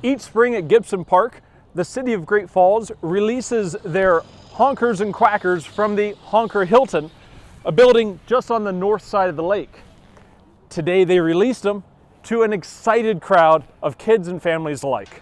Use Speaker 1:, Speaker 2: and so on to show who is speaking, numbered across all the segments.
Speaker 1: Each spring at Gibson Park, the city of Great Falls releases their honkers and quackers from the Honker Hilton, a building just on the north side of the lake. Today they released them to an excited crowd of kids and families alike.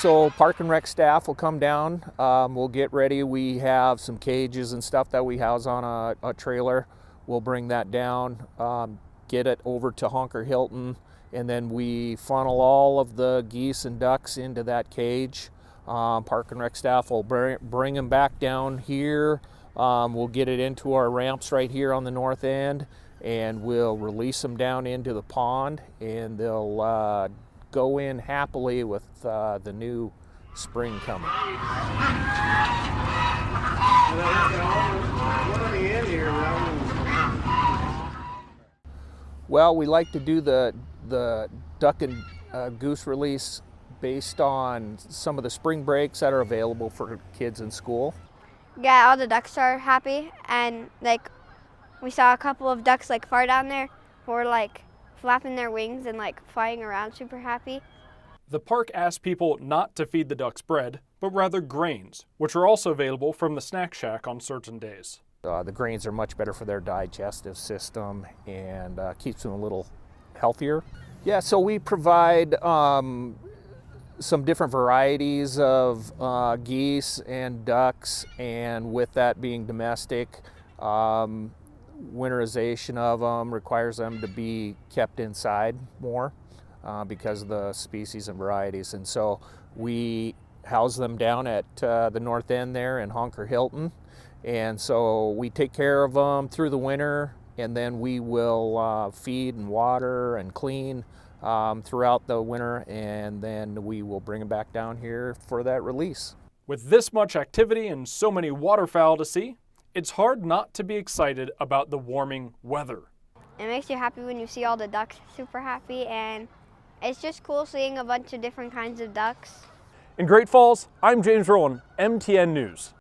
Speaker 2: So Park and Rec staff will come down. Um, we'll get ready. We have some cages and stuff that we house on a, a trailer. We'll bring that down, um, get it over to Honker Hilton, and then we funnel all of the geese and ducks into that cage. Um, Park and Rec staff will bring, bring them back down here. Um, we'll get it into our ramps right here on the north end, and we'll release them down into the pond, and they'll uh, go in happily with uh, the new spring coming. Well, we like to do the, the duck and uh, goose release based on some of the spring breaks that are available for kids in school.
Speaker 3: Yeah, all the ducks are happy, and like we saw a couple of ducks like far down there who were like flapping their wings and like flying around super happy.
Speaker 1: The park asked people not to feed the ducks bread, but rather grains, which are also available from the snack shack on certain days.
Speaker 2: Uh, the grains are much better for their digestive system and uh, keeps them a little healthier. Yeah, so we provide um, some different varieties of uh, geese and ducks, and with that being domestic, um, winterization of them requires them to be kept inside more uh, because of the species and varieties. And so we house them down at uh, the north end there in Honker Hilton. And so we take care of them through the winter and then we will uh, feed and water and clean um, throughout the winter and then we will bring them back down here for that release.
Speaker 1: With this much activity and so many waterfowl to see, it's hard not to be excited about the warming weather.
Speaker 3: It makes you happy when you see all the ducks super happy and it's just cool seeing a bunch of different kinds of ducks.
Speaker 1: In Great Falls, I'm James Rowan, MTN News.